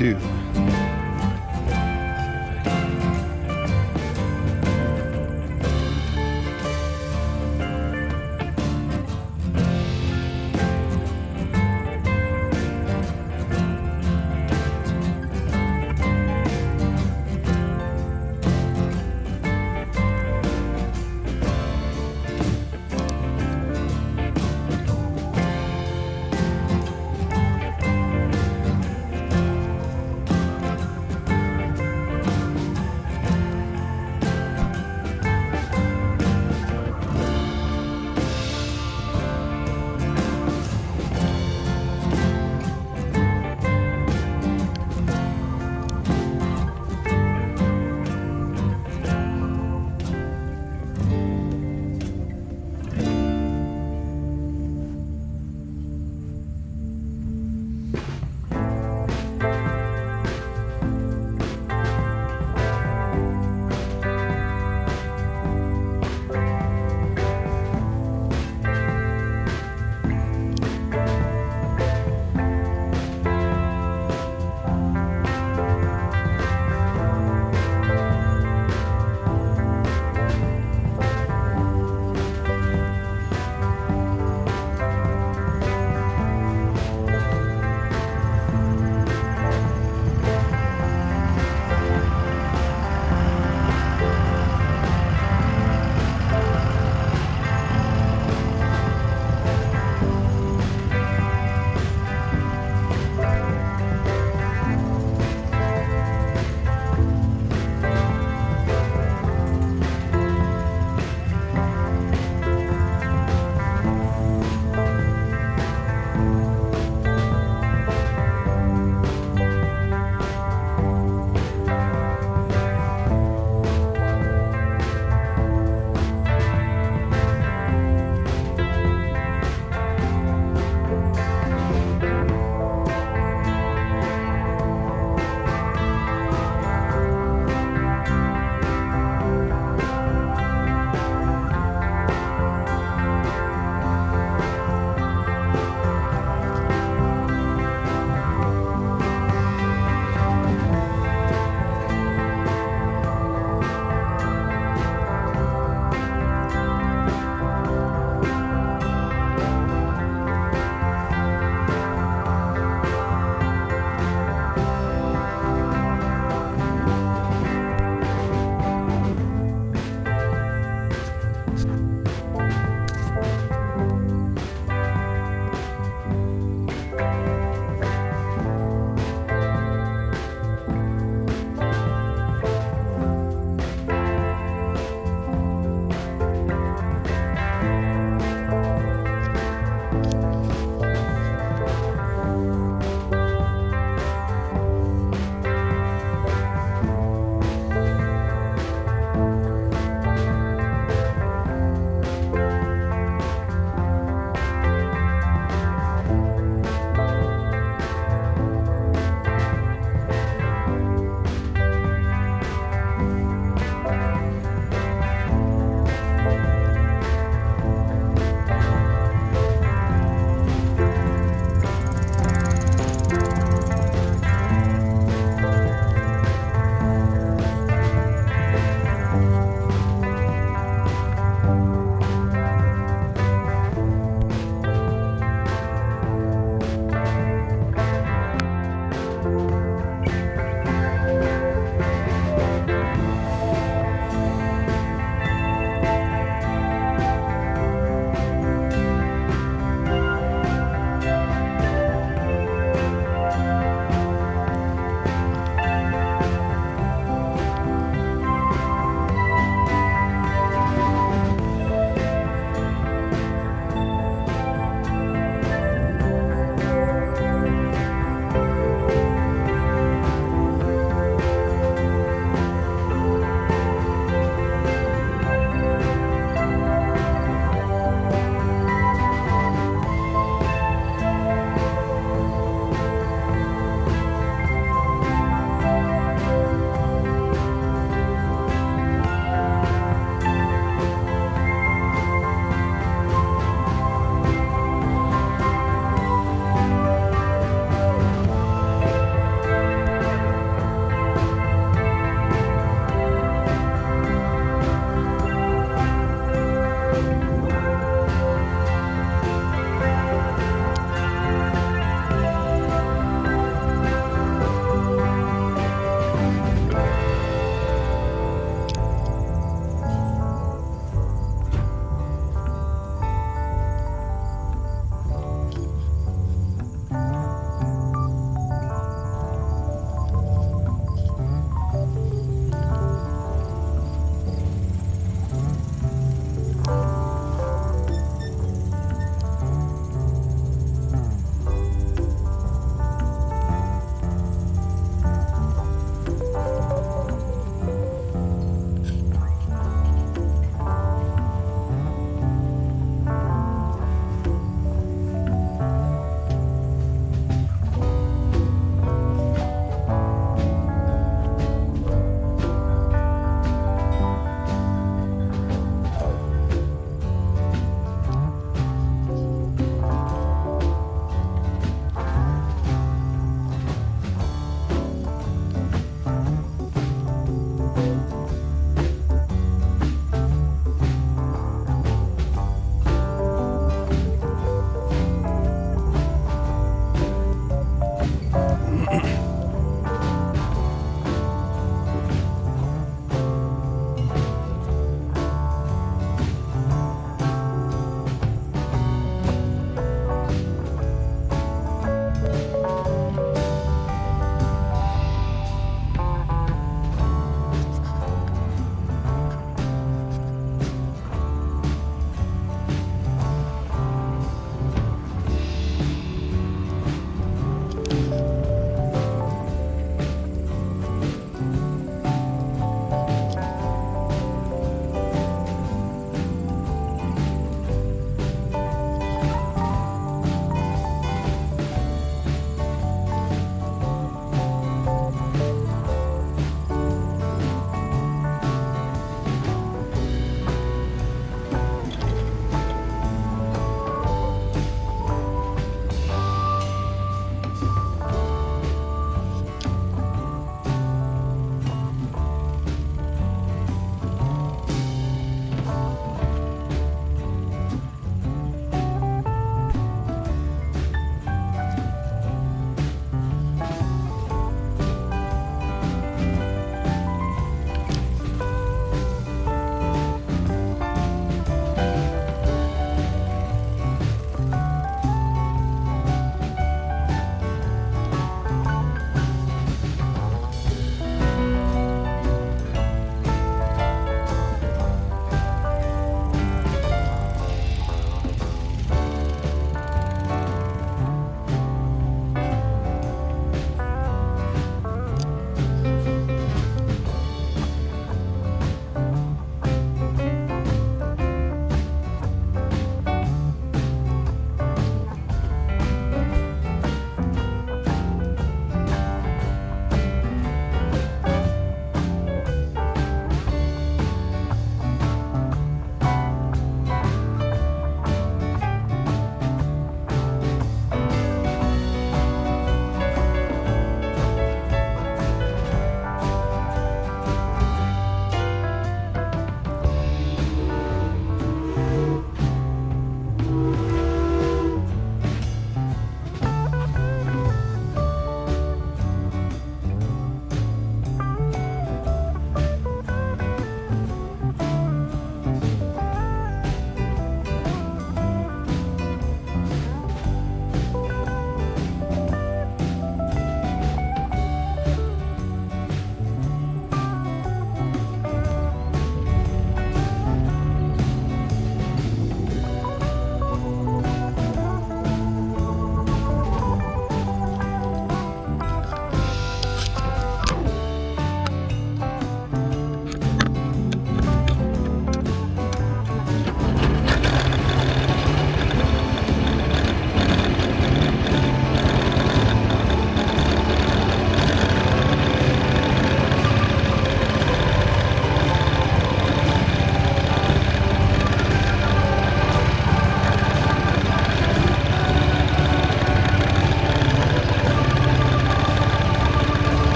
Do.